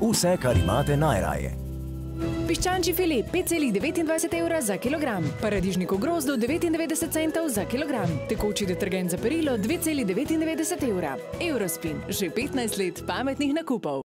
vse, kar imate najraje. Piščančji file 5,29 evra za kilogram, paradižnik grozdo 99 centov za kilogram, tekoči detergent za perilo 2,99 evra. Eurospin, že 15 let pametnih nakupov.